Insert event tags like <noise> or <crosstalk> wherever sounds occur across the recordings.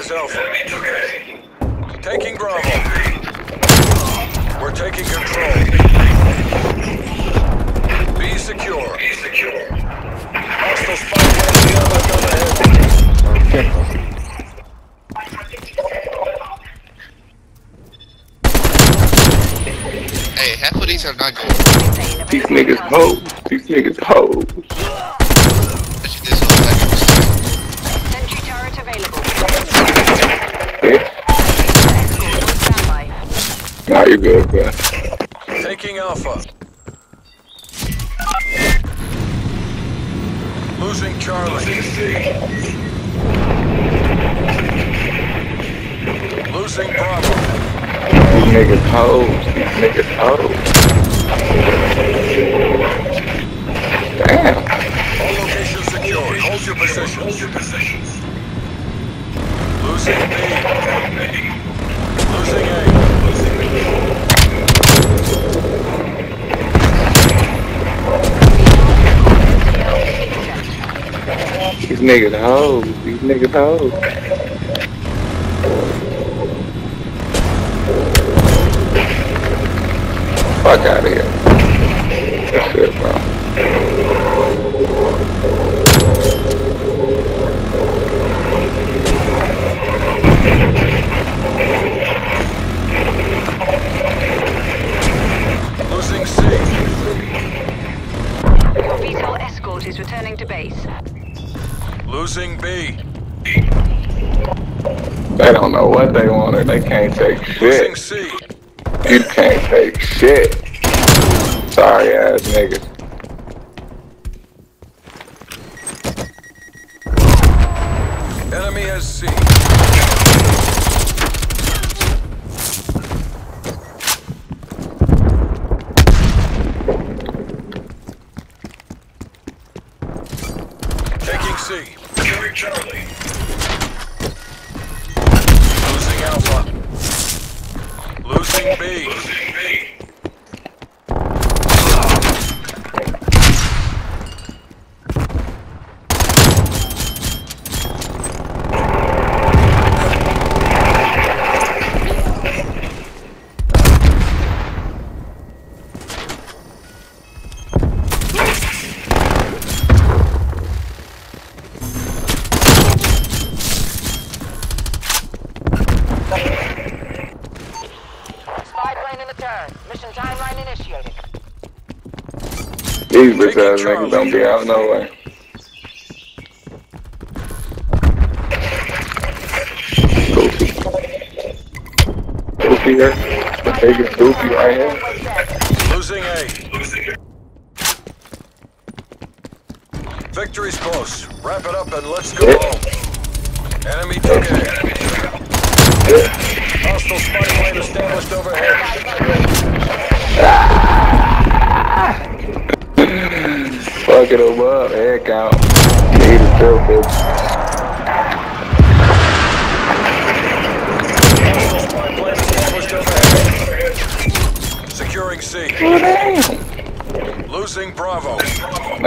has Alpha. Taking Bravo. We're taking control. Be secure. Be secure. Hostile spy plane coming up ahead. Hey, half of these are not good. These niggas hoes. These niggas hoes. Especially this whole package. Sentry turret available. Bitch. Escort on standby. Nah, you good, bro. Taking Alpha. Losing Charlie. Losing Bravo. These niggas hoes. These niggas hoes. Damn. All locations secured. Hold your positions. Hold your positions. Losing B. Losing A. These niggas hoes. These niggas hoes. Fuck out of here. That's it, bro. Losing C. VTOL escort is returning to base. Losing B. They don't know what they want wanted. They can't take shit. Losing. C. You can't take shit. Sorry ass niggas. Enemy has C. bitch ass niggas don't be out no way. Goofy. Goofy here. The biggest goofy right here.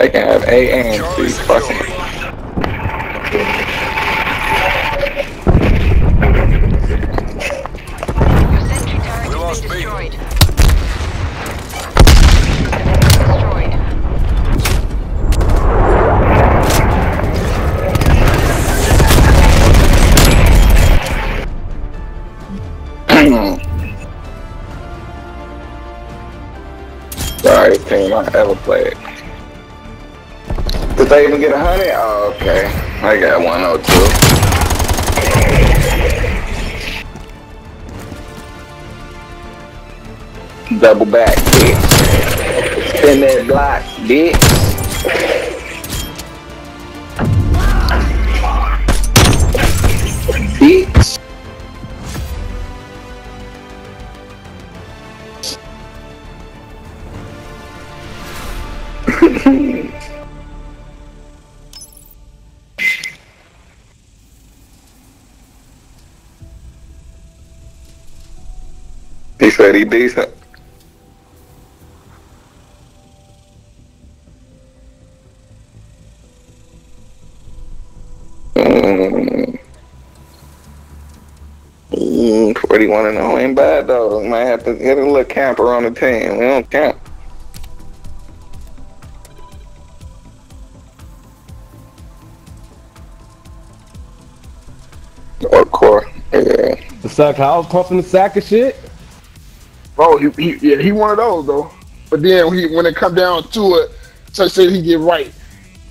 They can have A and Charlie C. secure. Fucking. Your sentry turret We has lost been B. destroyed. Destroyed. Sorry, team. I ever played. They even get a hundred? Oh, okay. I got 102. Double back, bitch. Spin that block. Bitch. Mm. Mm, 41 and 0 ain't bad though. Might have to get a little camper on the team. We don't camp. Or. Yeah. The sack, I was pumping the sack of shit. Bro, he, he yeah, he one of those though. But then when he when it come down to it, so say he get right.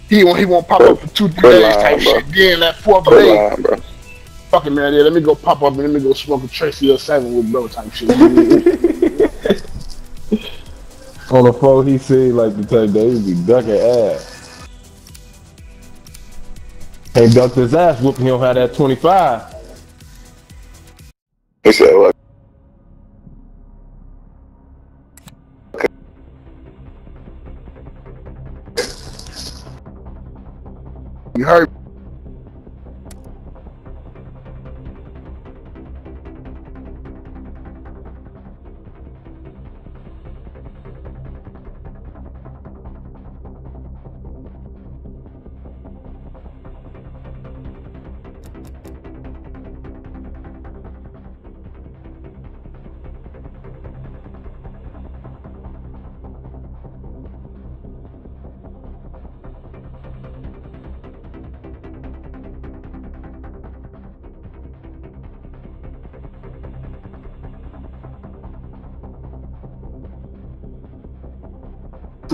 He won't he won't pop up for two, three days line, type bro. shit. Then that fourth Good day, line, bro. fucking man, yeah, let me go pop up and let me go smoke a Tracy or seven with bro type shit. <laughs> On the phone, he said like the type that he be ducking ass. Ain't ducked his ass whooping. He don't have that 25. He said, look. You heard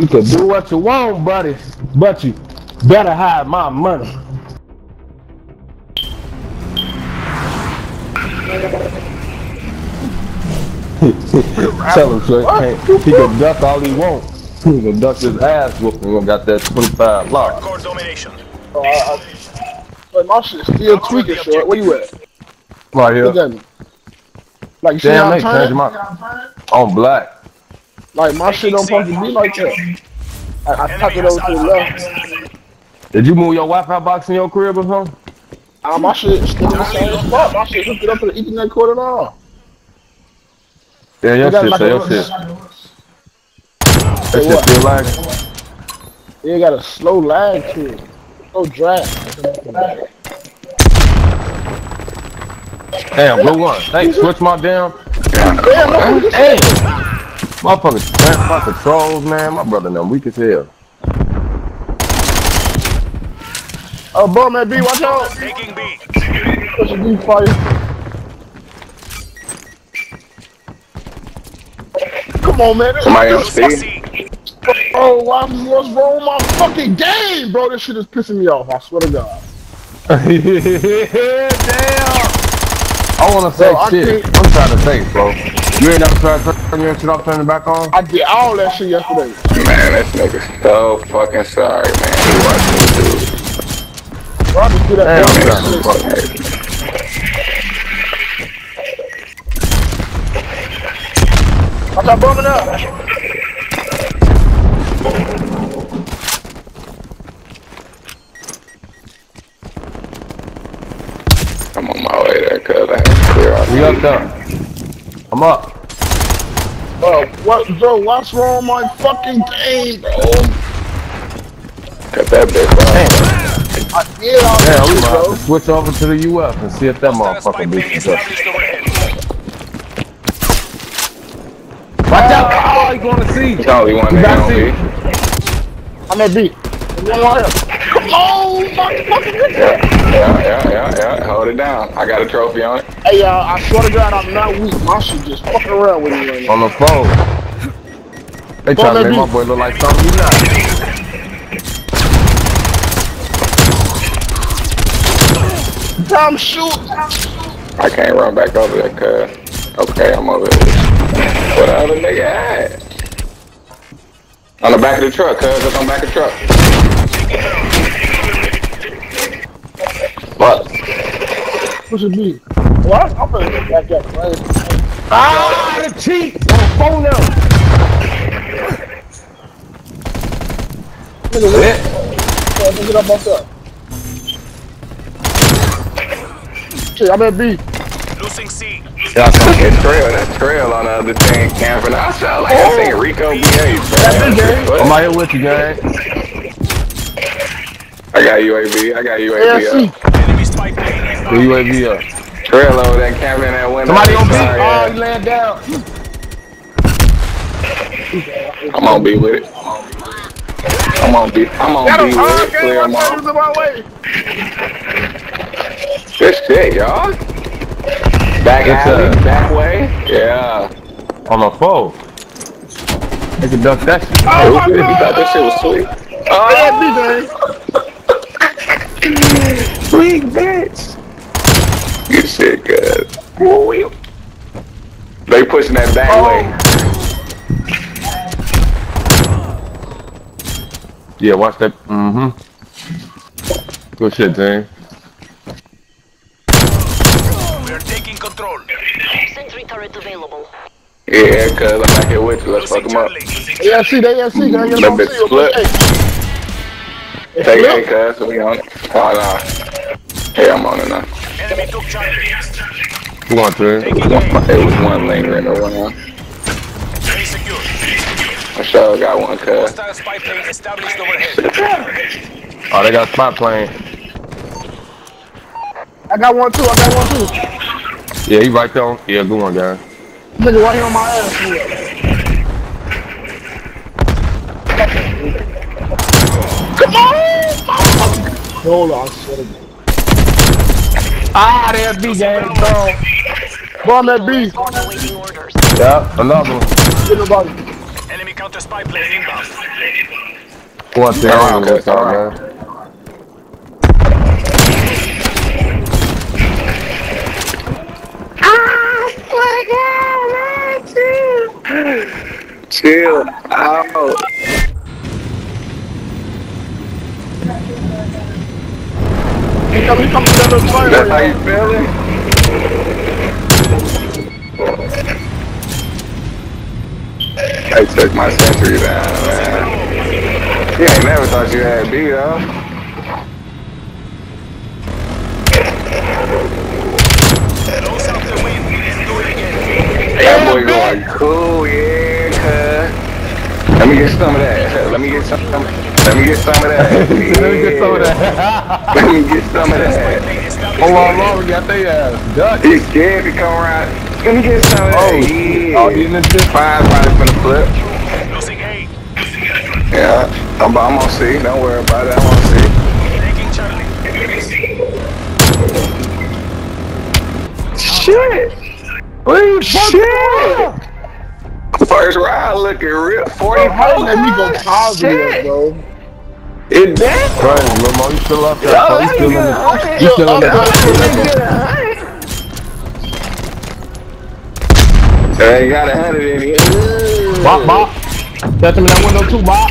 You can do what you want, buddy, but you better hide my money. <laughs> Tell him so he, can't, he can duck all he wants. He can duck his ass whooping. We got that 25 lock. Core domination. oh, I, I, my shit still tweaking short. Where you at? Right Look here. at me. Like you see Damn, how they I'm turning? my on black. Like my shit don't supposed to be like that. I, I tuck it over to the left. Did you move your Wi-Fi box in your crib or something? Uh, my shit still in the same spot. My shit hooked it up to the Ethernet cord and all. Yeah, your You got shit, like say a your shit. That Say shit what? still lagging. It got a slow lag to it. No drag. Damn, blue one. Hey, switch my damn. Damn, no, Hey, motherfucker, man, my controls, man. My brother, them weak as hell. Oh, bro, man, B, watch out. Taking B. Push a B fire. Come on, man. Somebody on Losing C. C. Oh, why, what's wrong with my fucking game, bro? This shit is pissing me off. I swear to God. <laughs> Damn. I wanna say Bro, shit. I'm trying to think, bro. You ain't never tried to turn your shit off, turn it back on? I did all that shit yesterday. Man, this nigga's so fucking sorry, man. He watching this Bro, I just do that. Damn, all I'm that trying to shit. fuck. Watch out, bumming up. I'm on my way there, cuz I had to clear out. We up there. I'm up. Bro, what, bro, what's wrong with my fucking game, bro? Cut that bitch off. I did all Damn, that we shit, might bro. to switch over to the UF and see if that Hostile spy motherfucker plane beats us. Watch out! Uh, oh, he going to see. Charlie one You nigga got on I'm at B. One right here. Oh, my fucking goodness. Yeah, yeah, yeah, yeah, yeah. Hold it down. I got a trophy on it. Hey, y'all, I swear to God, I'm not weak. My shit just fucking around with me right now. On the phone. They trying to make my boy look like something he's not. Time shoot. I can't run back over there, cuz. Okay, I'm over there. What the other nigga at? On the back of the truck, cuz. Up on the back of the truck. Push a B. What? I'm gonna get back up, right? Ah, the cheat! On the phone now. Nigga, what? Yeah, Pick it up, bust up. Shit, I'm at B. Losing C. Y'all saw that trail, that trail on the other thing camping outside like I seen Rico BA. I'm out here with you, gang. I got UAV, I got Yeah, UAV C. The. UAV up. Trail over there camping in that window. Somebody on B. Oh, yeah. he laying down. I'm on B with it. I'm on B. I'm on Got B him. with Oh, it. Clear him off. my way. Good shit, y'all. Back Yes, alley, sir. back way. Yeah. On the foe. They can duck that shit. Oh, my you God. thought that shit was sweet. Oh, hey, DJ. <laughs> Sweet bitch. Good shit, good. They pushing that back Oh. way. Yeah, watch that. Mm-hmm. Good shit, team. We are taking control. Sentry turret available. Yeah, cuz I'm back here with you. Let's fuck them up. Charlie. Yeah, see, they yeah, see, gang. That bitch split. Hey, Take flip. A, cuz, so we on it. Oh, no. Yeah, I'm on it now. Enemy took Charlie. Come on, team. Taking A. It was one lingering around. Very secure. I sure got one, cuz. Spy plane established overhead. Oh, they got spot playing. I got one too. I got one too. Yeah, he right there. on- Yeah, good one, guy. Nigga right here on my ass. Come on! Hold on, shit. Ah, there's B game, bro. Bomb that B. Escort awaiting orders. Yeah, another one. Get nobody. Enemy counter spy plane inbound. One thing. Alright, What's okay, up, alright. man? Chill out. He come to that little. That's how you feeling? I took my sentry down, man. You ain't never thought you had B, though. That boy going cool, yeah. Let me get some of that. Let me get some. Let me get some of that. <laughs> Let me get some of that. Let me get some of that. Hold on, we got their ass. Duck. He's scared to come around. Let me get some of that. Oh, yeah. oh, he in this bitch. Fine, probably finna flip. Yeah, I'm, I'm on C. Don't worry about it. I'm on C. Taking Charlie. Shit. Wait, shit. First round looking real. 40 Bro, how you let oh, me go positive, bro? Is that? Crazy, Lil Mo. You still up there? Bro. You still in that the... You still in the... Hey, got a hundred in here. Bop, bop. Catch him in that window too, Bop.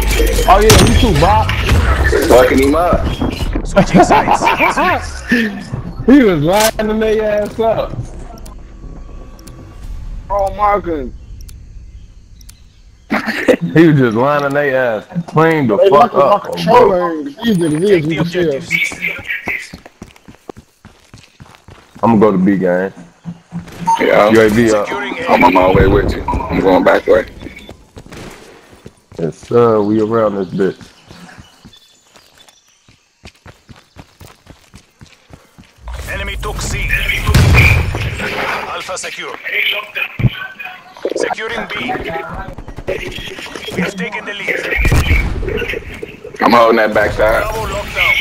Oh, yeah, you too, Bop. Fucking him up. Switching sides. <laughs> He was lining their ass up. Oh my goodness. He was just lining their ass clean the They fuck like my up. bro. controller. These niggas is, Take the you can tell. objectives. I'm gonna go to B game. Yeah, UAV up. Securing I'm on my way with you. I'm going back way. Yes, sir. We around this bitch. Enemy took C. Alpha secure. Securing B. We have taken the lead. I'm holding that backside. Bravo locked down.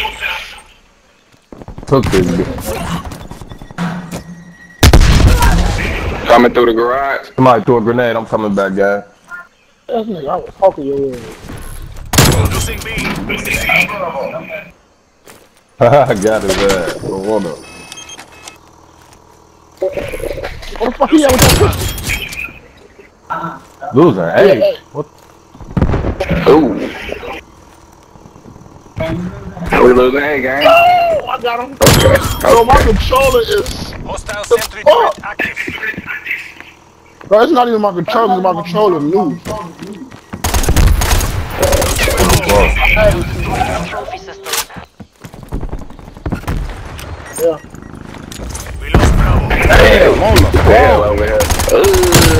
Took this bitch. Coming through the garage. Somebody threw a grenade. I'm coming back, guy. That's nigga, I was talking your ass. Losing B. I got his ass. But hold up. What the fuck he at with that pistol? Losing. Hey, Hey. what? Ooh. We losing hey gang. Oh, I got him. Okay. Bro, my controller is. Hostile sentry fuck? turret active. Bro, it's not even my controller, it's my controller loose. Trophy. Yeah. Damn,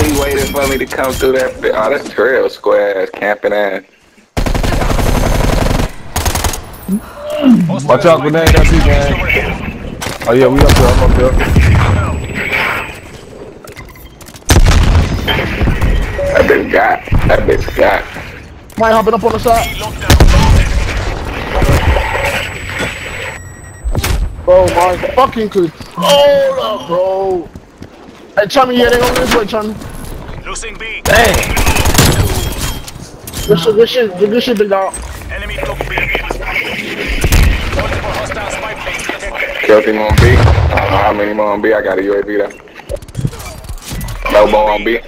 he waiting for me to come through that. Oh, that's trail square ass camping ass. Watch out, grenade, that's you, man. Oh yeah, we up there, I'm up there. That bitch got, that bitch got. Might hopping up on the side. Bro, my fucking could. Hold up, bro. Hey, Chummy, yeah, they going this way, Chummy. Losing B. Dang. Good shit, good shit, good shit, big dog. Enemy took B. Multiple hostile spy planes detected. Killed him on B. I don't know how many more on B. I got a UAV there. Lobo on B.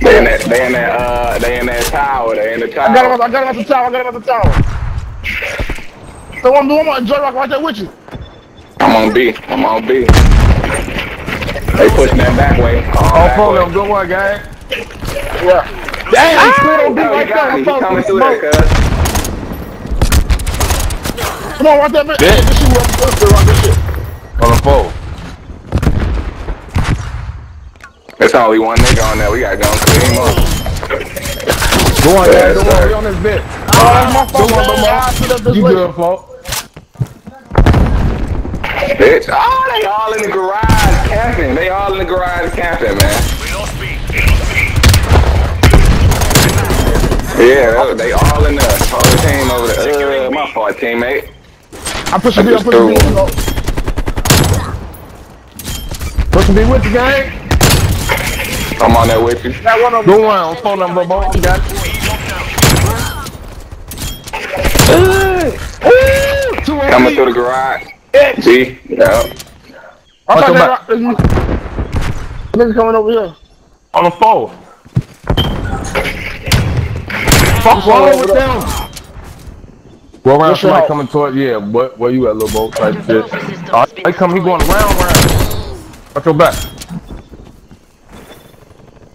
They in that, they in that, uh, they in that tower. They in the I got him, tower. I got him at the tower, I got him at the tower. So I'm doing my Joy Rock right there with you. I'm on B. I'm on B. They pushing that back way. All ah! Oh, back pull way. them. Good one, gang. Yeah. Dang, he slid on B he right got there. me. I'm He talking coming through smoke. there, cuz. Come on, right there, man. Yeah. This shit was good, bro, right this shit. On the four. There's only one nigga on there. We gotta go and clean him up. Go on, Yeah. Go on. We on this bit. Ah, oh, that's my fault, Go on, man. Lamar. I put up this You good, folks? Bitch. Oh, they all in the garage camping. They all in the garage camping, man. We lost B. Yeah, they all in the whole team over there. Uh, my fault, teammate. I'm pushing B, I'm just pushing B. threw you know. Push me with you, gang. I'm on that with you. Got one of them. Go on. Phone number, boy. I got you. Coming through the garage. B. Yeah. I Watch thought your they back. were- Niggas coming over here. On the phone. Fuck wrong with them? Go around, What's somebody help? coming toward, yeah, what, where you at, little boat type shit. Trophy Oh, they come, he going around, around. Watch your back.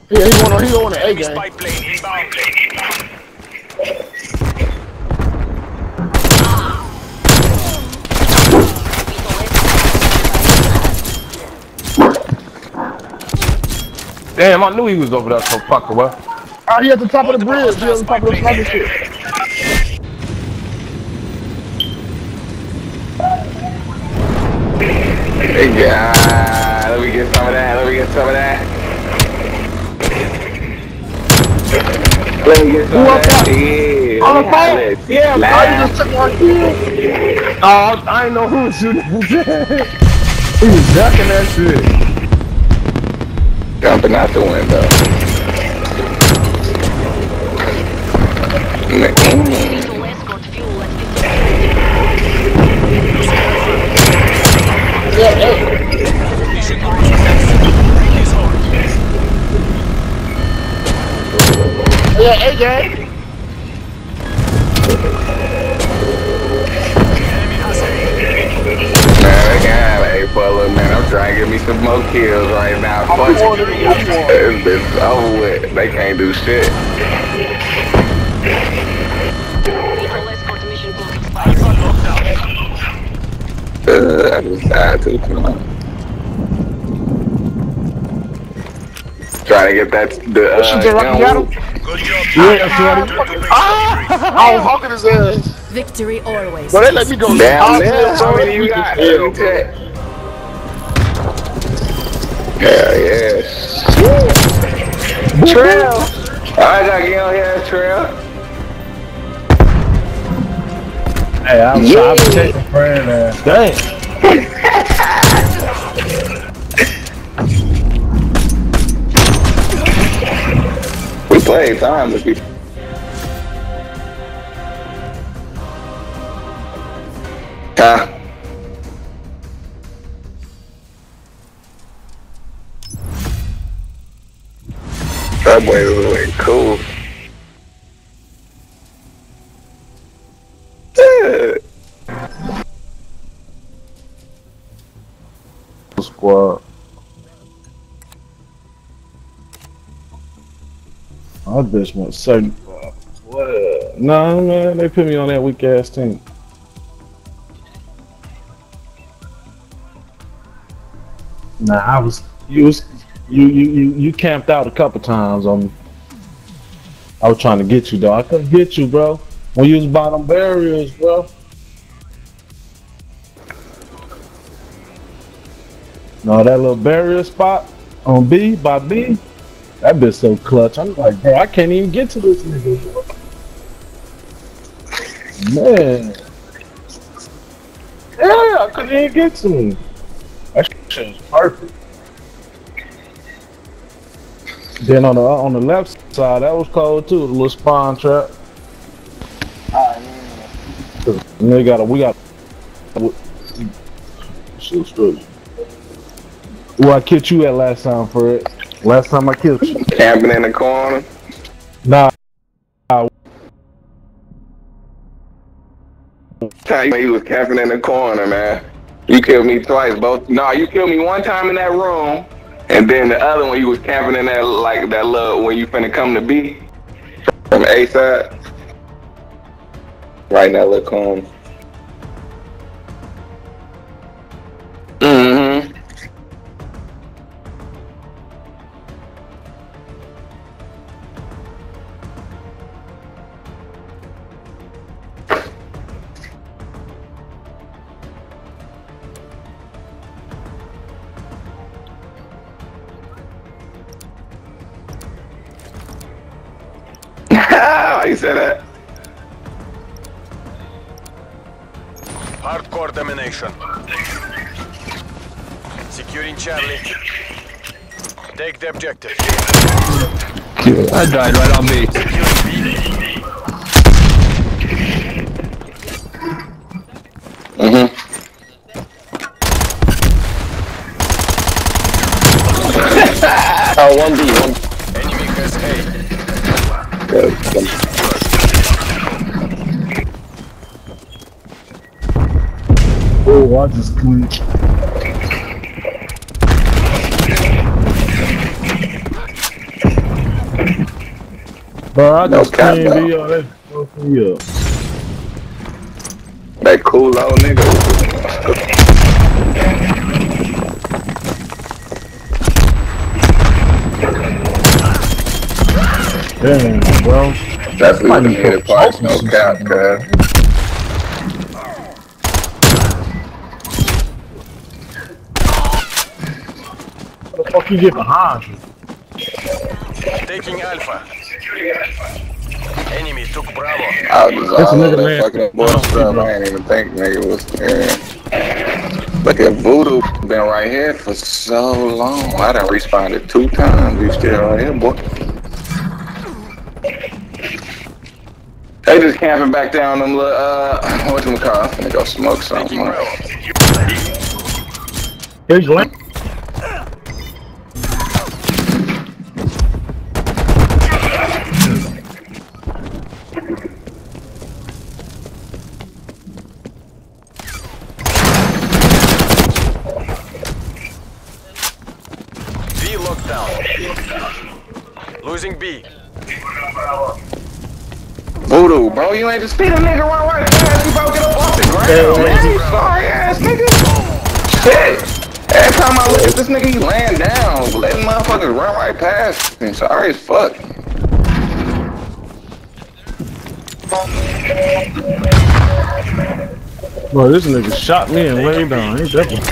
Yeah, he going on, he on the A game. Damn, I knew he was over there, so fuck away. Ah, he at the top of the bridge. He at the top of the sniper shit. Hey, yeah. Let me get some of that. Let me get some of that. Let me get some Who of up that. there? Yeah. On the let phone? Yeah, bro, Laugh. just took one kill. Oh, I ain't know who was shooting. <laughs> he was ducking that shit. Jumping out the window. Lethal escort fuel at 50 Yeah, home. Yeah, have a for a. I'm trying to get me some more kills right now. Fuck going it. to the I'm going. This bitch over with. They can't do shit. Lethal escort mission clock expired. Alpha lockdown. Uh, I just died too. Come on. Trying to get that the uh, Shit, Rocky gun got him. Good job. Yeah, Shorty. <laughs> I was hawking his ass. Victory always. But they let me go. Damn, man. How many you got? Let me check. Hell yes. Trail. I gotta get on here, Trail. Hey, I'm Yeah. trying to take a friend, man. Dang. We played time with you. Huh? Subway was really cool. Squad. I bitch went. What? No, man, they put me on that weak ass team. Nah, I was you was you you you you camped out a couple times on. I was trying to get you though. I couldn't get you, bro. When you was barriers, bro. No, that little barrier spot on B by B. That bitch so clutch. I'm like, bro, I can't even get to this nigga. Man. Yeah, I couldn't even get to him. That shit was perfect. Then on the on the left side, that was cold too. The little spawn trap. And they got a we got. Shit straight. Where I killed you at last time, for it. Last time I killed you. Camping in the corner. Nah, Time you was camping in the corner, man. You killed me twice, both. No, you killed me one time in that room, and then the other one you was camping in that like that little when you finna come to B from A side. Right now, look little I died right on me. Mm-hmm. <laughs> oh, one B, one Enemy has Good. oh, I just clinched. Bro, I No just cap, cleaned me up. That fucked me up. That cool old nigga. Damn, bro. That's Might the be hated parts, no focusing cap, something. cuz. What the fuck you get behind you? Taking Alpha. Enemy took Bravo. I was just That's all a over nigga, that man. fucking bullshit. I ain't even think nigga was yeah. Look at Voodoo been right here for so long. I done responded two times. You still right here, boy. They just camping back down them little uh what you call? I'm finna go smoke something. Taking Bravo. Here's your link. Bro, just speed a nigga right past you, bro. Get up off the ground, man. You sorry ass nigga. Shit. Every time I look at this nigga, he laying down, letting motherfuckers run right past me. Sorry as fuck. Bro, this nigga shot me and laid down. He definitely.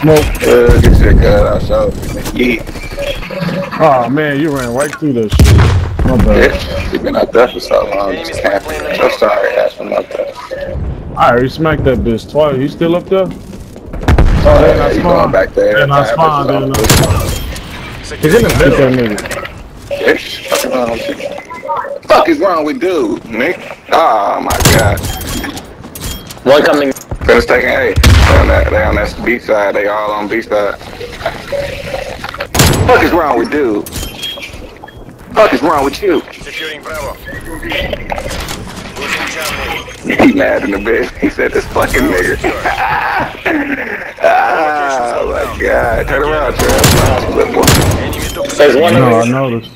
Smoke. Uh, get your cut out, so. Yeah. Oh man, you ran right through that shit. My bad. Bitch, you been out there for so long. Just camping. So sorry ass from up there. I already smacked that bitch twice. He still up there? Oh, Uh, then I you going spawned. back there. Then I Five spawned. bitches Then off. I. He's in the middle. That nigga. Fucking wrong with you? Fuck is wrong with dude, Nick? Oh my god. One coming. Finish taking A. They on that, they on that B side. They all on B side. Fuck is wrong with dude? Fuck is wrong with you? Securing Bravo. Losing <laughs> Charlie. He mad in the bed. He said this fucking nigga. oh <laughs> my god. Turn around, Trev. Enemy took There's one No, I noticed.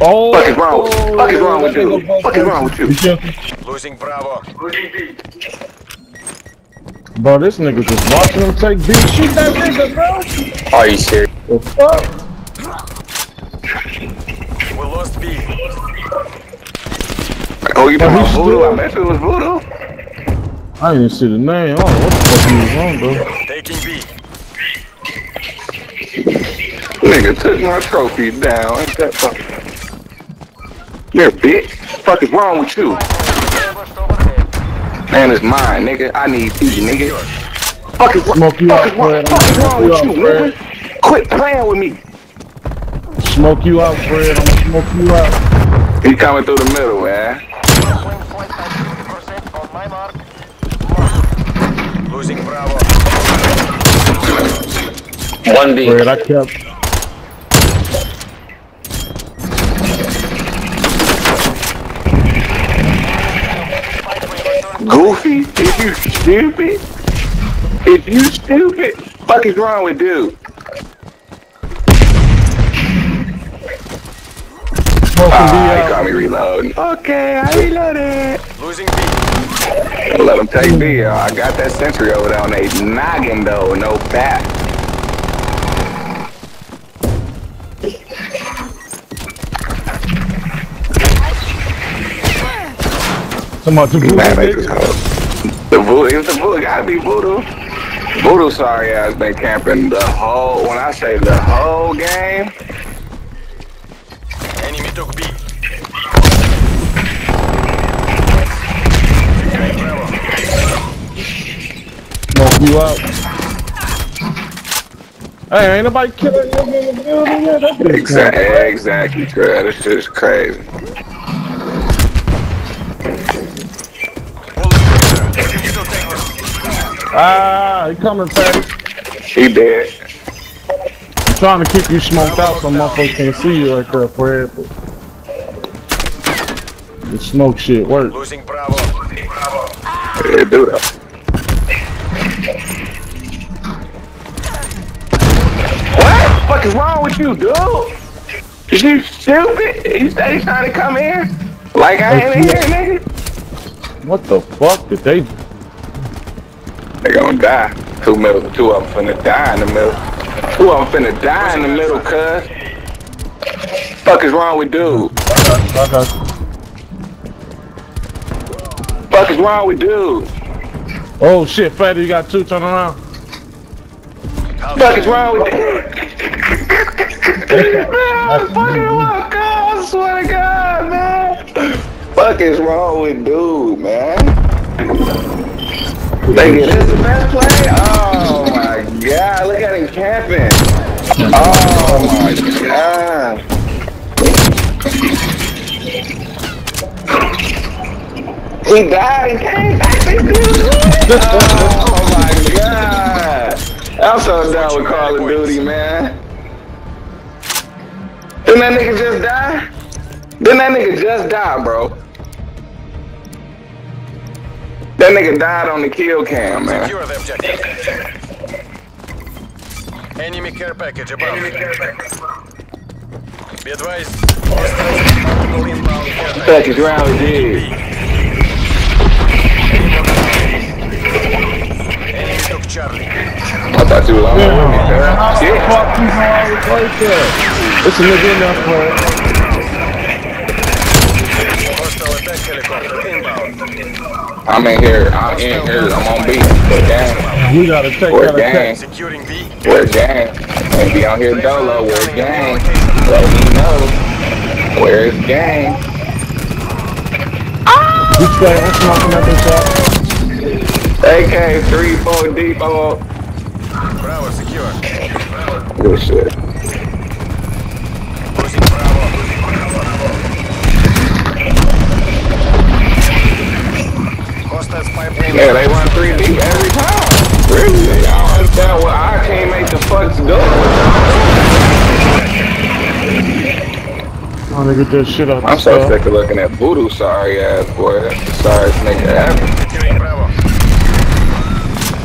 Oh, Fuck is wrong? Fuck is wrong with you? Fuck is wrong with you? Oh, you killed- Losing Bravo. Bro, this nigga just watching him take B. Shoot that nigga, bro. Are you serious? The fuck? We lost B. Oh, you talking Oh, about voodoo? I bet it was voodoo. I didn't even see the name. I don't know what the fuck he was on, bro. Taking B. Nigga took my trophy down. Ain't that fucking... You're a bitch. Fuck is wrong with you? Man, it's mine, nigga. I need these, nigga. Fuck is, Smoke you fuck is wrong, fuck is wrong with you, you nigga? Quit playing with me. Smoke you out, Fred. I'm gonna smoke you out. He coming through the middle, man. Swing flight at 50% on my mark. Losing Bravo. One B. Fred, I kept. Goofy? Is you stupid? Is you stupid? Fuck is wrong with dude? Smoking Ah, B he out. got me reloading. Okay, I reloaded. Losing B. Let him take me. yo. I got that sentry over there on they noggin though, no bat. Come on, to blue, Man, they just hold. The voodoo, it's the voodoo, gotta be voodoo. Voodoo sorry ass been camping the whole, when I say the whole game, Enemy took B. Smoke you out. Hey, ain't nobody killing you in the building yet. That bitch exactly, exactly, Trey. This shit is crazy. Still take them. Ah, he coming, Patty. He dead. I'm trying to keep you smoked out so motherfuckers can't see you right there, Fred. But the smoke shit work. Losing Bravo. Bravo. Yeah, do that. What? What is wrong with you, dude? Is you stupid? You steady trying to come here? Like I ain't in here, nigga? What the fuck did they? They gonna die. Two middle, two of them finna die in the middle. Two I'm finna die in the middle, cuz. Fuck is wrong with dude? I got you. Fuck is wrong with dude? Oh shit, Fatty, you got two. Turn around. Fuck is wrong with dude? <laughs> man, I'm fucking wrong, cuz. I swear to God, man. Fuck is wrong with dude, man? Nigga, this is the best play? Oh my god, look at him camping. Oh my god. He died and came back to you. Oh my god. I'm so down with Call of Duty, man. Didn't that nigga just die? Didn't that nigga just die, bro? That nigga died on the kill cam, man. Secure the objective. Enemy care package above. Be advised. Multiple inbound care package. Fuck is wrong with you? Enemy took Charlie. I thought you was on with me, How cuz. the Yeah. fuck you know right there? It's a nigga in there, Fred. Hostile attack helicopter inbound. I'm in here. I'm in here. I'm on beat. We're gang. We gotta take We're that gang. attack. Securing B. We're gang. Ain't be on here dolo. We're gang. Let me know. Where's gang? You stay. I'm smoking that bitch out. AK 3 4 deep. Oh, Bravo secure. good shit. Hostile pipeline. Yeah, they run 3 deep every time. Really? I don't understand what I can't make the fucks go. I'm gonna get that shit out I'm so cell. sick of looking at voodoo sorry ass boy. That's the sorriest nigga ever. Securing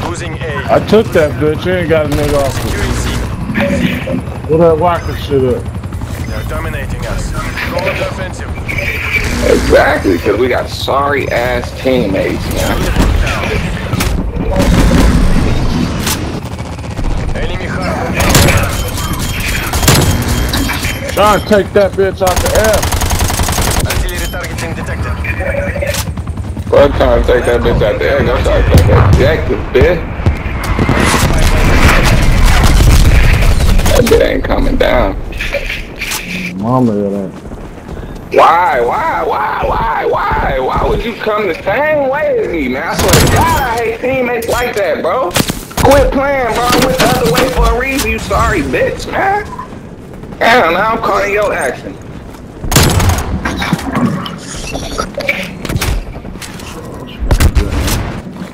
Losing A. I took that bitch. You ain't got a nigga off. Securing What that walker shit up? They're dominating us. Go on offensive. Exactly, because we got sorry ass teammates, man. Enemy hard. Trying to take that bitch out the air. Artillery targeting detected. Well, I'm trying to take that bitch out there. I'm trying to take that objective, bitch. That bitch ain't coming down. Mama, ain't. Why, why, why, why, why? Why would you come the same way as me, man? I swear to God, I hate teammates like that, bro. Quit playing, bro. I went the other way for a reason, you sorry bitch, man. Damn, now I'm calling your action.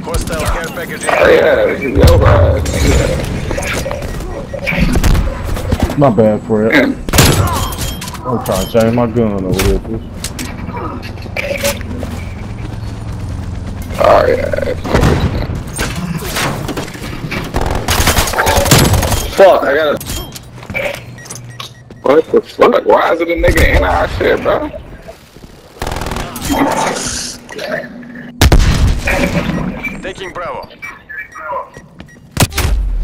Hostile care package Oh, yeah, is your ride, nigga. Bad for it. I'm trying to change my gun over here, bitch. Sorry, ass. Fuck, I gotta. What the fuck? Why is it a nigga in our shit, bro? taking Bravo.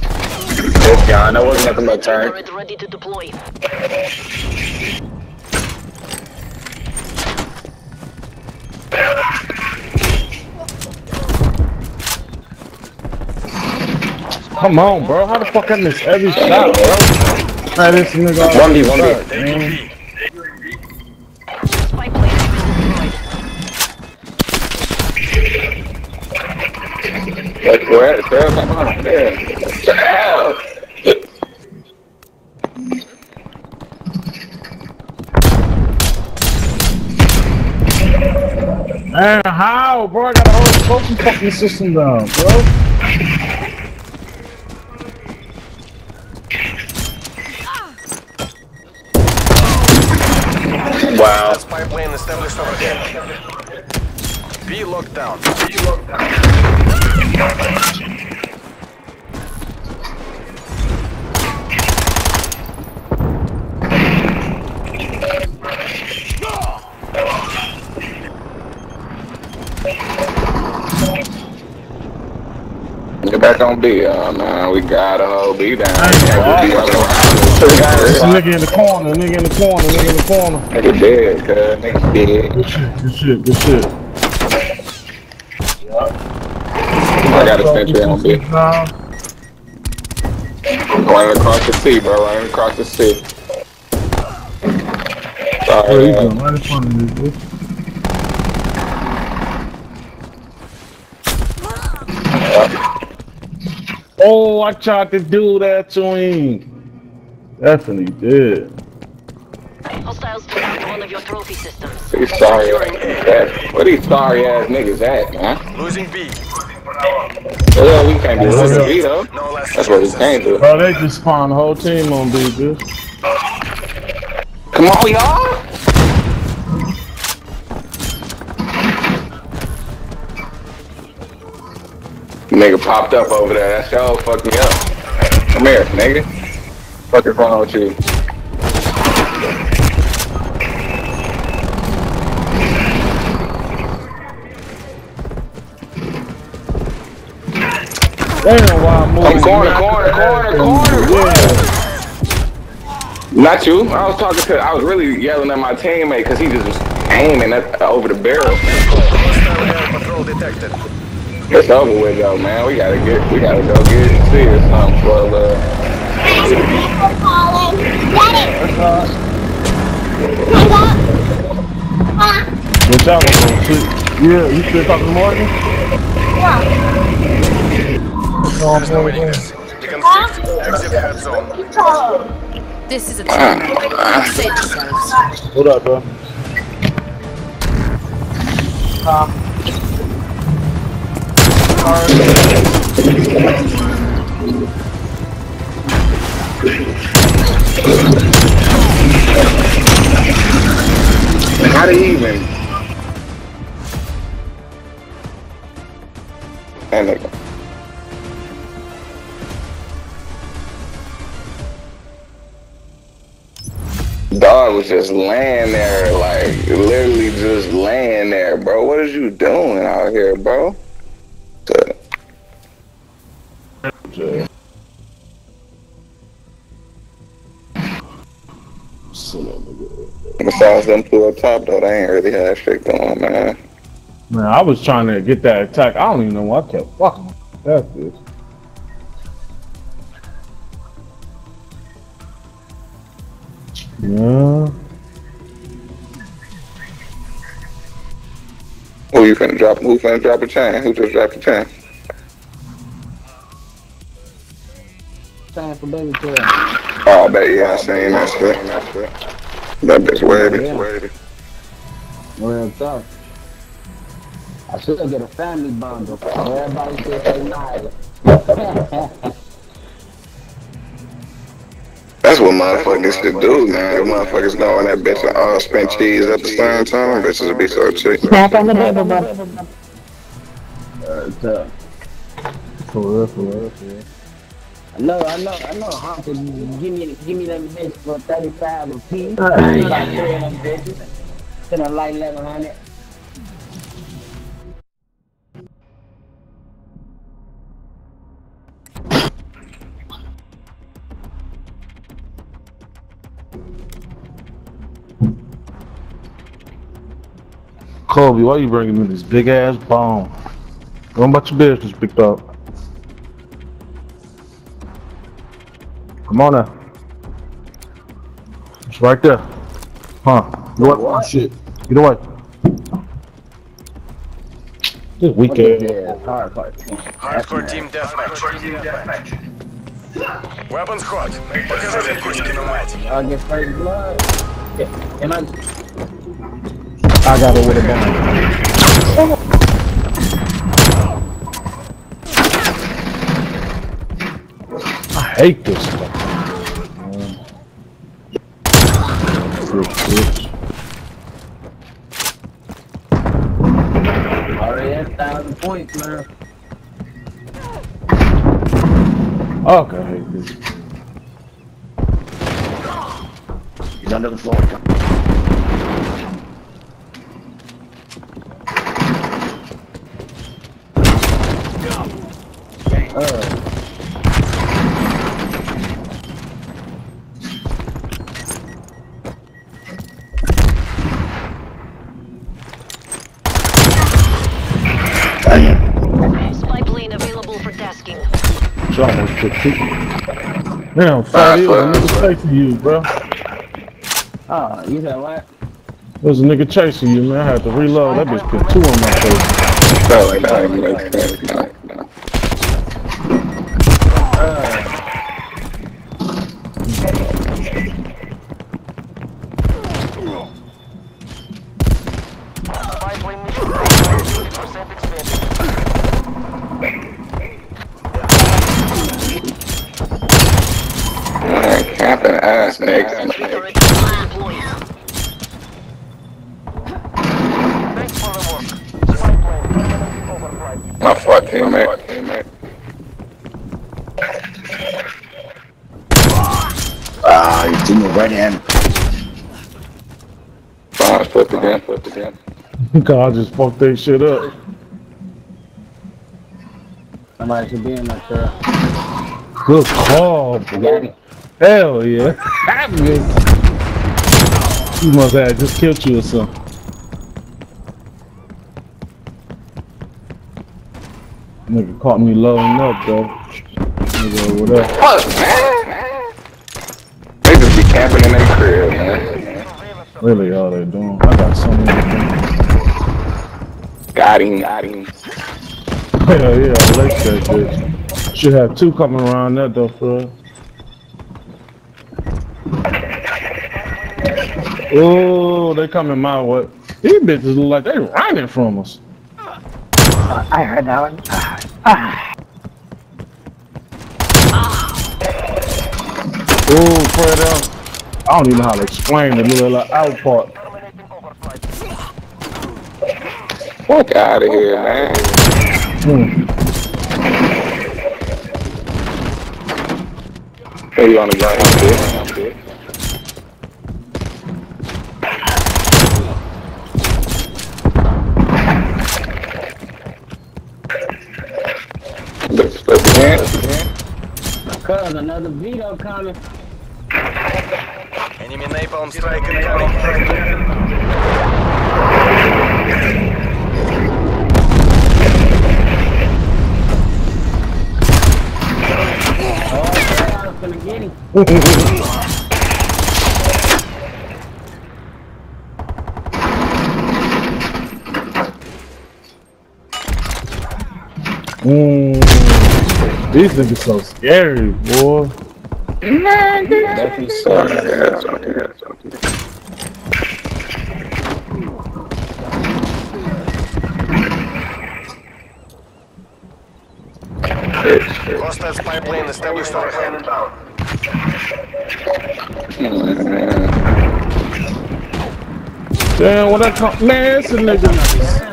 This guy, that wasn't nothing but turn. Ready to deploy. Come on, bro. How the fuck I miss every shot, bro? Man, this nigga. 1v, 1v. Man. Spy plane deployed. Like, where at, bro? Come on, man. Hell. Man, how, bro? I got a whole fucking fucking system down, bro. Wow. Spy plane established overhead. B locked down. B locked down. Get back on B, uh, man. We gotta hold B down. Hey, Can't just be running This nigga in the corner, nigga in the corner, nigga in the corner. Nigga dead, cuz. Nigga dead. Good shit, good shit, good shit. I got a sentry on B. Running across the sea, bro. Running across the sea. Sorry, you uh? Right in front of me, bitch. Oh, I tried to do that to him. Definitely did. Hostiles took out one of your trophy systems. these sorry ass. Where these sorry ass niggas at, man? Losing B. Well, we can't be losing B, though. No That's what we chances. can't do. Bro, they just spawned the whole team on B, bitch. Come on, y'all. Nigga popped up over there. That show fucked me up. Come here, nigga. Fuck is wrong with you? Damn, why I'm moving. I'm corner, corner, corner, corner. Yeah. Not you. I was talking to. I was really yelling at my teammate because he just was aiming at, over the barrel. Hostile air patrol detected. It's over with though, man. We gotta get. We gotta go get it. See or something for a little. What y'all gonna do? Yeah, you still talking to Morgan? No, I'm There's no going weakness. Deconflict. Exit head zone. This is a team. Save yourselves. What up, bro? How. Dog was just laying there, like literally just laying there, bro. What is you doing out here, bro? Besides them two up top, though, they ain't really had shit going, man. Man, I was trying to get that attack. I don't even know why I kept fucking. That's this. Yeah. Who you finna drop? Who finna drop a chain? Who just dropped a chain? Time for baby tail. Oh, bet yeah, I seen that shit. That bitch wavy. Yeah. wavy. Real tough. I should get a family bundle. Everybody should say nice. <laughs> That's what motherfuckers should do, man. If motherfuckers know when that bitch and all spend cheese at the same time, bitches will be so cheap. Snap on the baby bundle. Uh, tough. For real, for real, for real. I know, I know, I know. Hunter, give me, give me them bitches for thirty-five a piece. Uh, About three of them bitches. Spend a light eleven hundred. Kobe, why you bringing me this big ass bomb? Go on about your business, big dog. Come on now. It's right there. Huh? Get away. Oh, shit. Get away. This weak ass. Yeah, hard part. Hardcore team deathmatch. Weapons hot. Показатель Кузькину мать. I'll get first blood. Yeah. And I, I got it with a bomb. I hate this stuff. Real bitch. already at thousand points, man. Okay, I hate this. He's under the floor. It's almost took two. Damn, Fatty, what a nigga chasing you, bro. oh, you said what? There's a nigga chasing you, man. I had to reload. That bitch put two on my face. No, like, that ain't make sense. No, no. Spy plane mission 50% expanded. Man, camping ass niggas. Turret deployed. Thanks for the work. Spy plane overflight. My fuck teammate. Ah, you threw me right hand. Bombs flipped again. Flipped again. God just fucked that shit up. Somebody should be in that truck. Good call, bro. Hell yeah. You must have just killed you or something. Nigga caught me loading up though. Nigga over there. Fuck, man. They just be camping in their crib, man. Really all they doing. I got so many things. Got him. Got him. Hell yeah, I like that bitch. Should have two coming around that though, bro. Oh, they coming my way. These bitches look like they running from us. I heard that one. Oh, Fred out. I don't even know how to explain the little like, Fuck out of here, man. Hmm. Hey, you on the ground. Flip, flip again. Cuz another veto coming. Enemy napalm strike incoming. Mm. These things are so scary, boy. lost so. spy plane, yeah. Cluster spy plane established overhead. Damn, what I call man, it's a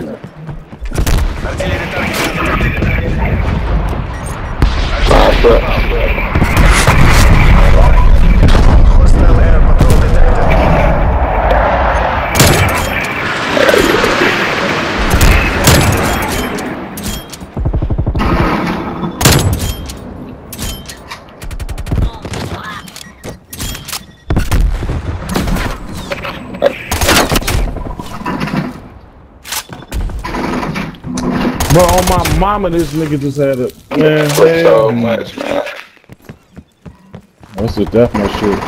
Bro, on my mama, this nigga just had a man. For so hell, much, man. That's a definite shit.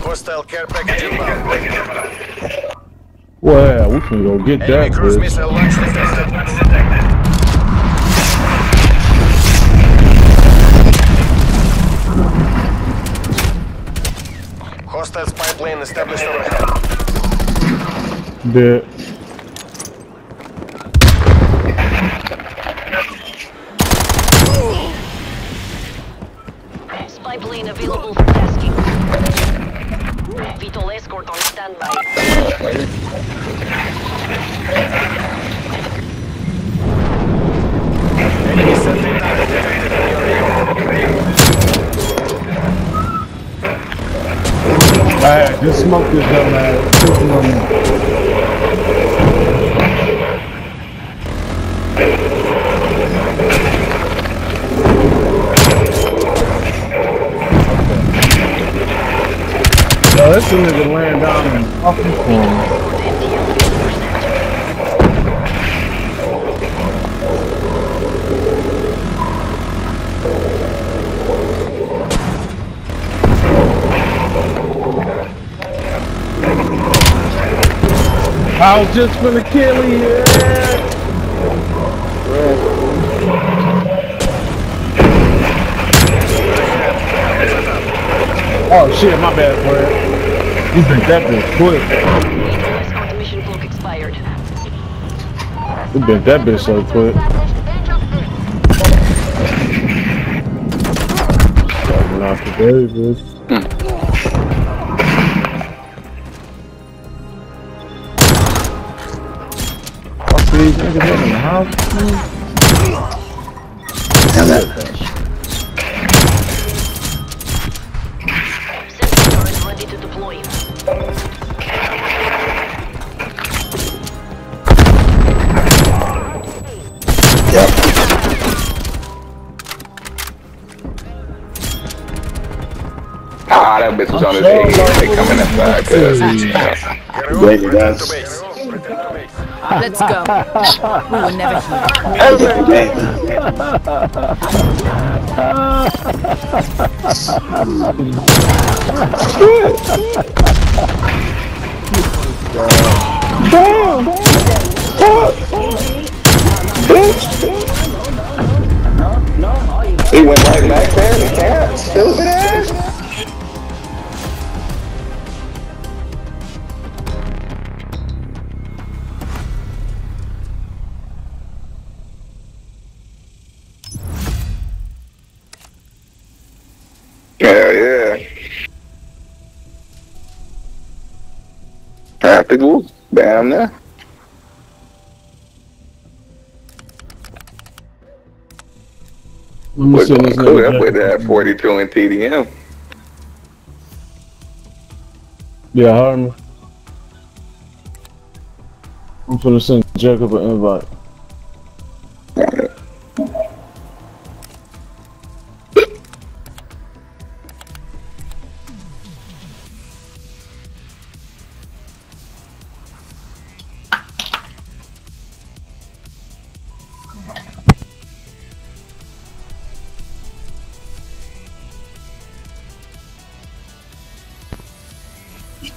Hostile care package inbound. Well, we can go get Enemy that, cruise bitch. missile launch plane established overhead. Dead. Smoke this dumbass. Shooting uh, on me. Yo, this nigga laying down in fucking corner. I was just gonna kill you. Oh shit, my bad, Fred. You think that bitch quick. Mission clock expired. You bent that bitch so quick. Not today, bitch. Deploy. yep. Ah, that bitch was on his head. They coming inside, cuz. Wait, that's- Let's go. We will never hear. He went right back there. The cat. Stupid ass. Damn there. Let me We're see going cool. That nigga. boy that 42 in TDM. Yeah, Harmon. I'm finna send Jacob an invite.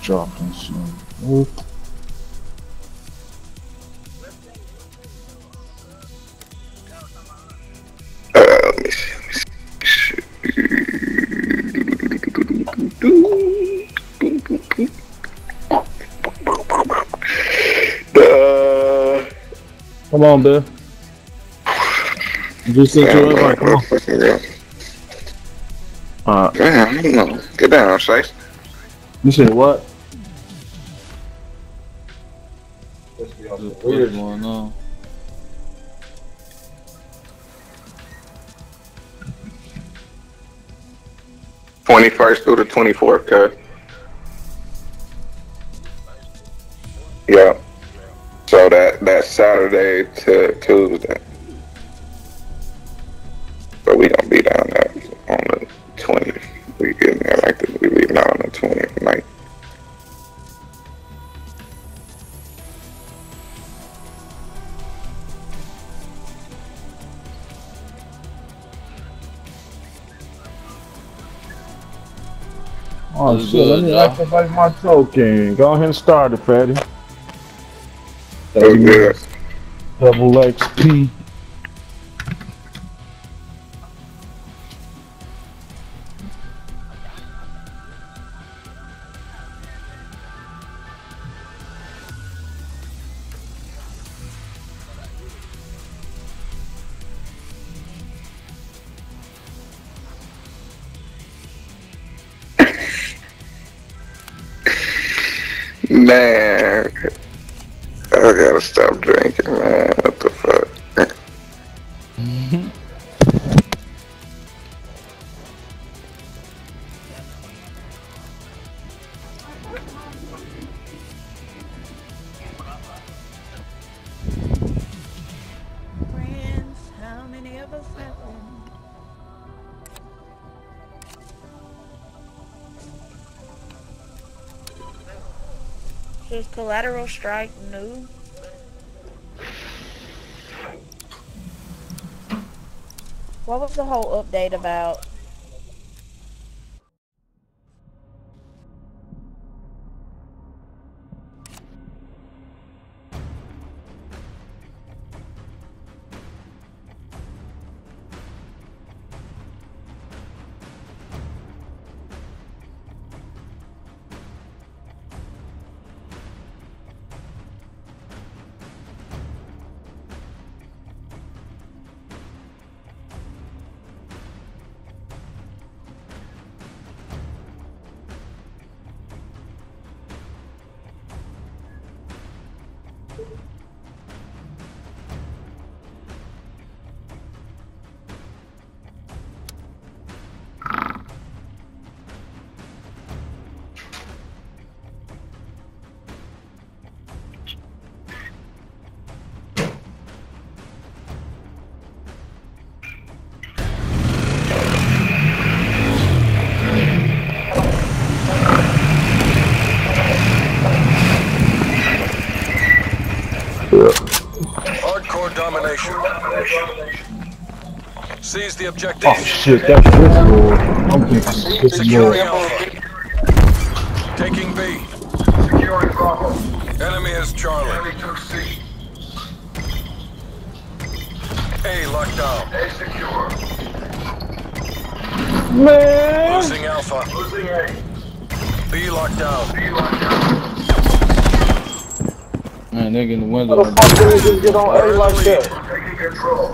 Dropping some. Oop. Let me see. Let me see. Come on, Bill. Just you damn, invite. Come on. Uh, Damn, I don't know. Get down, Shay. you said what? Weird going on. Twenty first through the twenty fourth, cut. Yeah. So that that's Saturday to Tuesday. That's shit, let good, me dog. activate my token. Go ahead and start it, Fatty. That's. Double XP. Man, I gotta stop drinking, man. Collateral strike new? What was the whole update about? Hardcore domination. Seize the objective. Oh shit, that's this lord. I'm thinking this is lord. Taking B. Securing Bravo. Enemy is Charlie. Enemy took C. A locked down. A secure. Man! Losing Alpha. Losing A. B locked down. B locked down. Man, nigga in the How window. the fuck did we get on A like that? Taking control.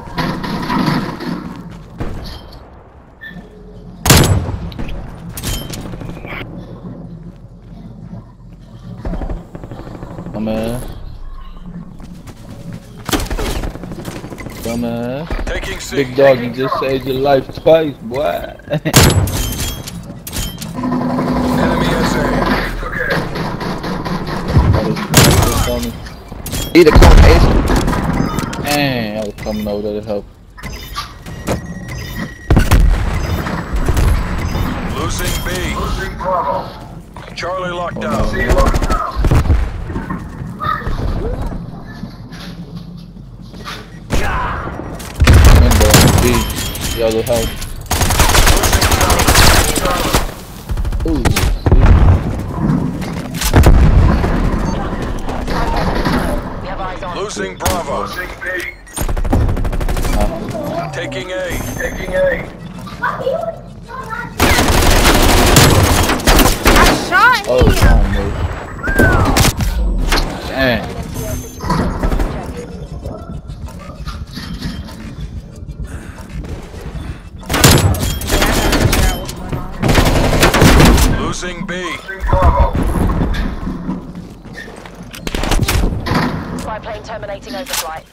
Dumbass. Dumbass. Taking C. Big dog, you just saved your life twice, boy. <laughs> Either come Ace. Man, I was coming over there to help. Losing B. Losing Bravo. Charlie locked down. C locked down. Window on B. Yellow house. Ooh. Losing Bravo. Losing overflight.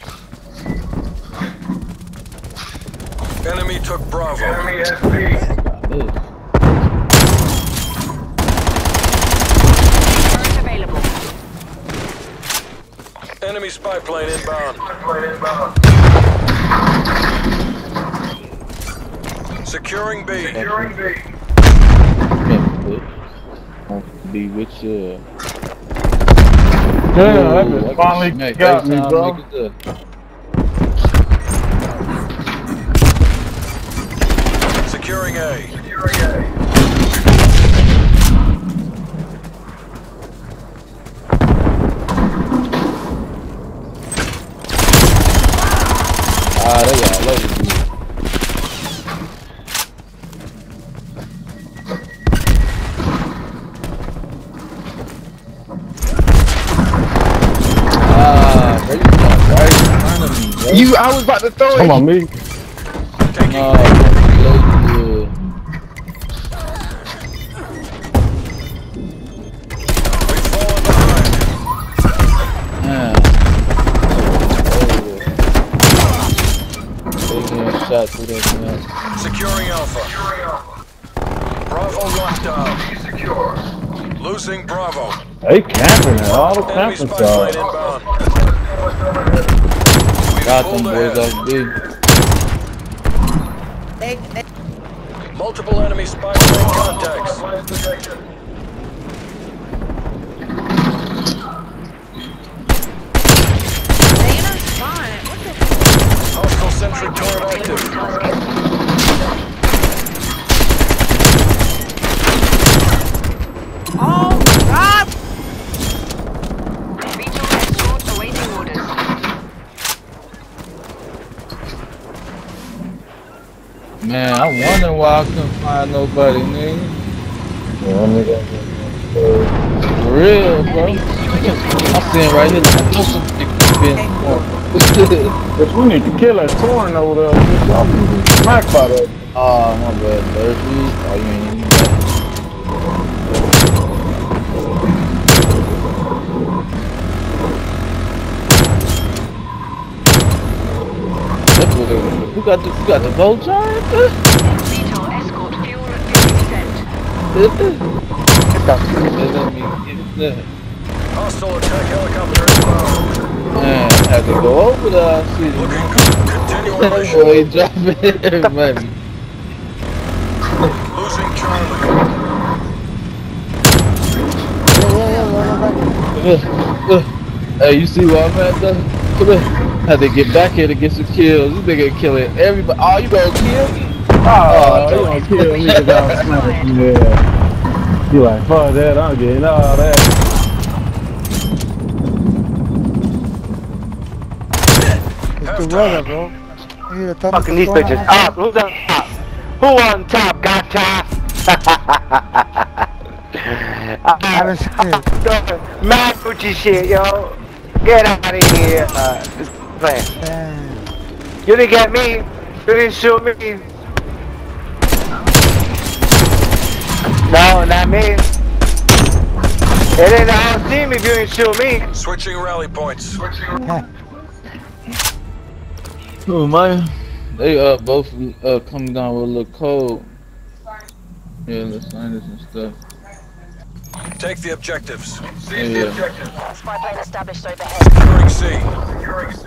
Enemy took Bravo. Enemy has B. Ugh. Turret available. Enemy spy plane inbound. Securing B. Securing B. Come here, bitch. Want to be with you. Damn, that Ooh, finally got me, bro. I was about to throw it. Come on, me. Taking No, B. good. We've fallen behind. Man. Taking a shot through that man. Securing Alpha. Securing Alpha. Bravo locked down. B secure. Losing Bravo. They camping it. All the Enemy camping spy plane side. inbound. We've Got them boys ahead. off big. They, they, Multiple enemy spy plane contacts. Plane detected. they in our spot. What the Hostile sentry turret active. Oh God! VTOL escort awaiting orders. Man, I wonder why I couldn't find nobody, nigga. Yeah, nigga. For real, bro. I'm sitting right here like I know some been If we need to kill that torn over there, bitch, I'm gonna smacked by that. Oh, my bad, Thursday. Oh, you ain't even back. That's what they Who got the, who got the gold giant? There. I see Looking good. Continue our That mission. boy dropping everybody. Losing Charlie. Hey, you see what I'm at though? Come here. Had to get back here to get some kills. This nigga killing everybody. Oh, you gonna kill me? Oh, you gonna kill me without smacking me. Yeah. You like, fuck that, I'm getting all that. Halftime. Fucking these bitches up. Who's on top? Who on top? Gotcha. <laughs> Mad Gucci shit, yo. Get out of here. Uh, this plan. You didn't get me. You didn't shoot me. No, not me. It ain't the whole team if you didn't shoot me. Switching rally points. Switching. Oh man, they uh both uh coming down with a little cold. Yeah, the sinus and stuff. Take the objectives. Seize the Yeah. objective. Spy plane established overhead. Securing C. Securing C.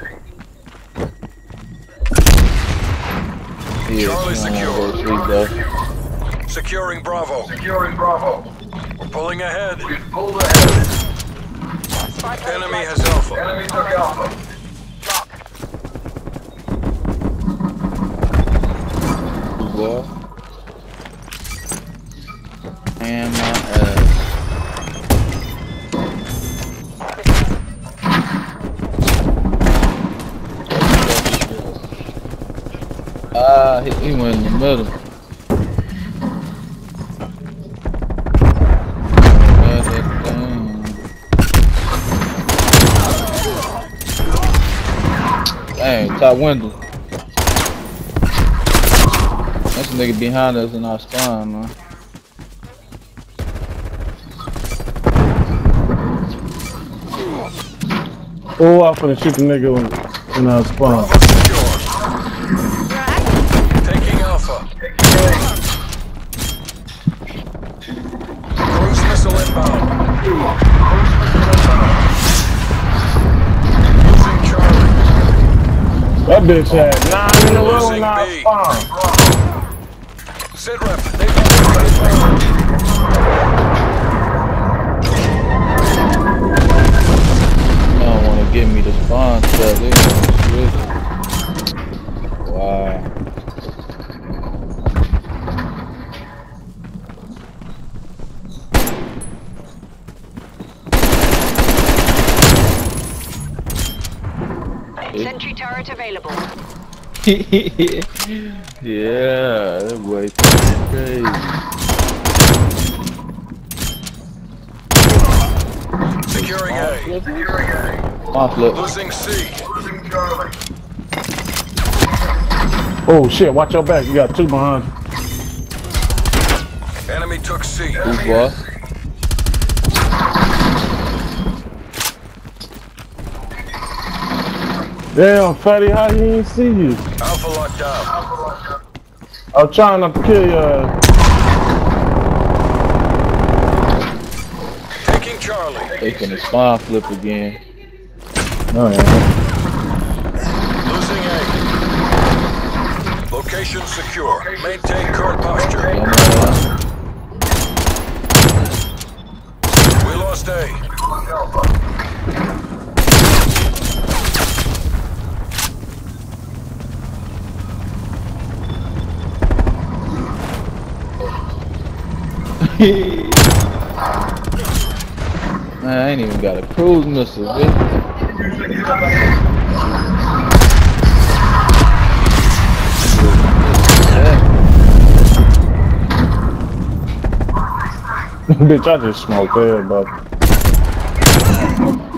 Yeah, Charlie come on, secure. Securing Bravo. Securing Bravo. We're pulling ahead. We've pulled ahead. Enemy has Alpha. Enemy took Alpha. Well, and uh, uh, he, he went in the middle. Top window. That's a nigga behind us in our spawn, man. Oh, I'm finna shoot the nigga in, in our spawn. That bitch had nine in a row Losing our Sit rep. <laughs> yeah, that boy crazy. Securing A. Off flip. Losing C. Losing Charlie. Oh shit, watch your back. You got two behind. Enemy took C. Who's boss? Damn, fatty, how he didn't see you? Alpha locked down. I'm trying not to kill you. Taking Charlie. Taking finna spawn flip again. Oh yeah. Losing A. Location secure. Maintain ain't even got a cruise missile, bitch. <laughs> Bitch, I just smoked everybody.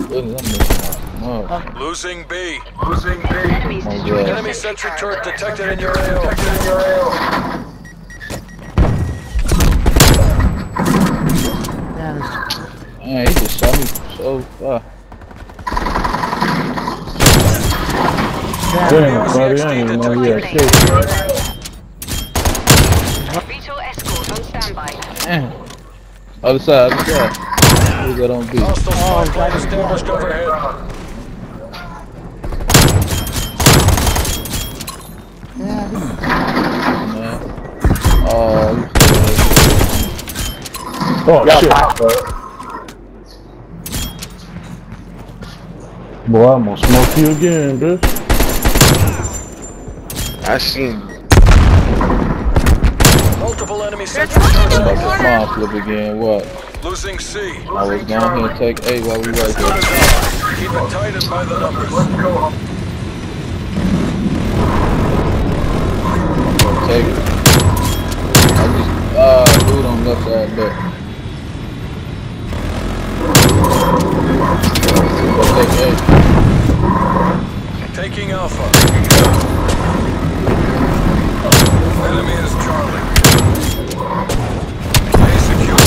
Goodness, I'm missing my smoke. Losing B. Losing B. Enemies Oh, destroyed yeah. Enemy the sentry sentry turret turret. detected in your AO. Protected in your AO. Man, he just shot me so far. Damn, buddy, I didn't even know he had shit. VTOL escort on standby. Damn. Other side, other side. Who's that on B? Hostile spy plane established overhead. Man. Oh, Oh shit. Boy, I'm gonna smoke you again, bitch. I seen. Multiple enemy sentry you turrets about to overhead. spawn flip again. What? Losing C. I was down here and take A while we right Good there. Keep it tight and by the numbers. Let's go. Take it. I just, ah, dude on left side back. Go take A. Taking Alpha. Enemy is Charlie. A secure.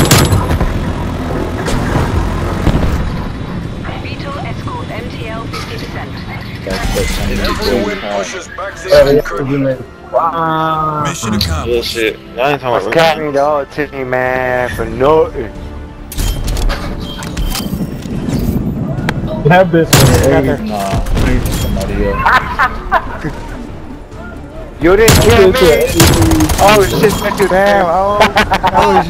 VTOL escort MTL 50%. Got that same Every thing. win pushes back the oh, Yeah, enemy yeah, curtain. Wow. Mission accomplished. Bullshit. Y'all ain't talking What's about happening to all team, man? For nothing. That bitch was an Nah, somebody else. You didn't kill me. 80. Oh shit, thank you, damn. <laughs> Oh, oh